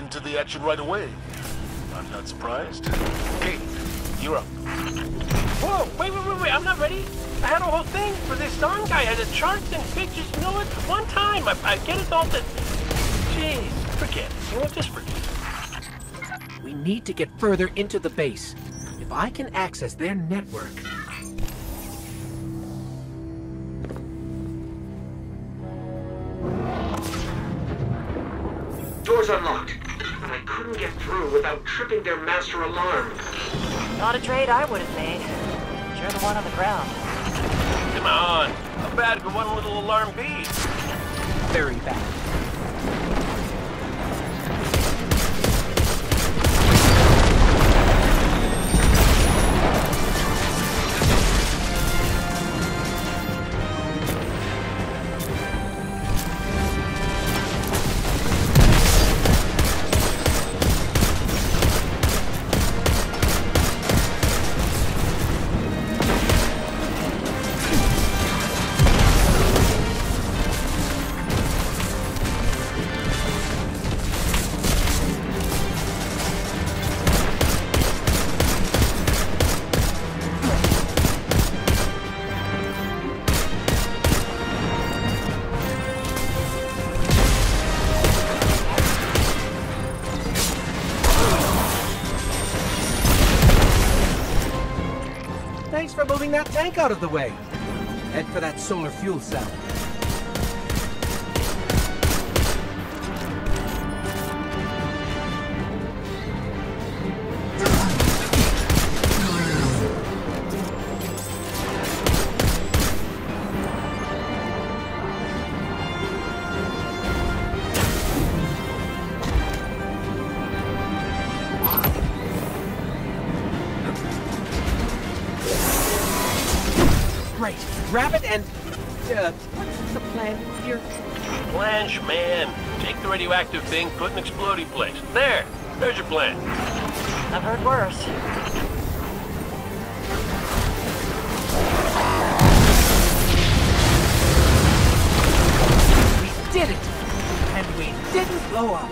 into the action right away. I'm not surprised. Okay, you're up. Whoa, wait, wait, wait, wait, I'm not ready. I had a whole thing for this song guy. I had the charts and pictures. You know what? One time, I, I get it all to... Jeez, forget it. You know what? Just forget it. We need to get further into the base. If I can access their network... Door's unlocked, but I couldn't get through without tripping their master alarm. Not a trade I would have made. You're the one on the ground. Come on. How bad could one little alarm be? Very bad. Tank out of the way. Head for that solar fuel cell. Grab it and... Uh, what's the plan here? Blanche, man. Take the radioactive thing, put an exploding place. There. There's your plan. I've heard worse. We did it! And we didn't blow up.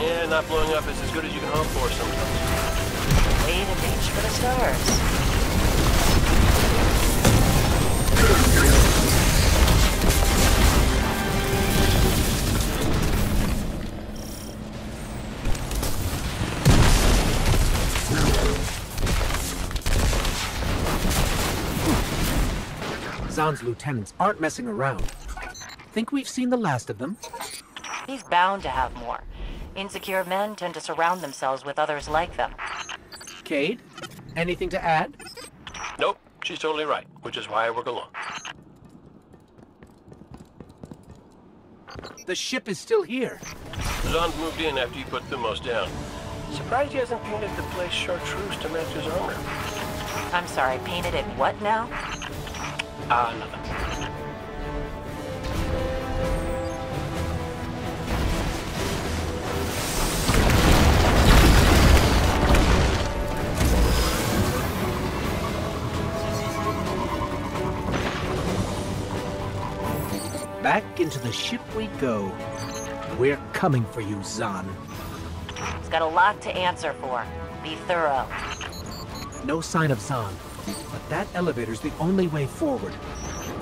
Yeah, not blowing up is as good as you can hope for sometimes. Way to reach for the stars. Zahn's lieutenants aren't messing around. Think we've seen the last of them? He's bound to have more. Insecure men tend to surround themselves with others like them. Cayde, anything to add? Nope, she's totally right, which is why I work alone. The ship is still here. Zahn's moved in after you put Thumos down. Surprised he hasn't painted the place chartreuse to match his armor. I'm sorry, painted it what now? Ah, nothing. Back into the ship we go. We're coming for you, Zahn. He's got a lot to answer for. Be thorough. No sign of Zahn. But that elevator's the only way forward.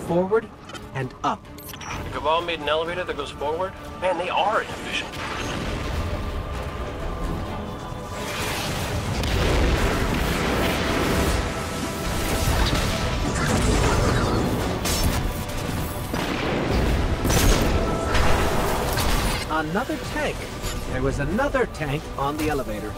Forward and up. The Cabal made an elevator that goes forward? Man, they are inefficient. Another tank. There was another tank on the elevator.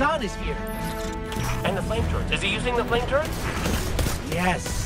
Zahn is here. And the flame turrets. Is he using the flame turrets? Yes.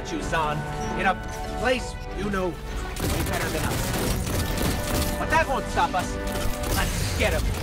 Got you, Zahn, in a place you know way better than us. But that won't stop us. Let's get him.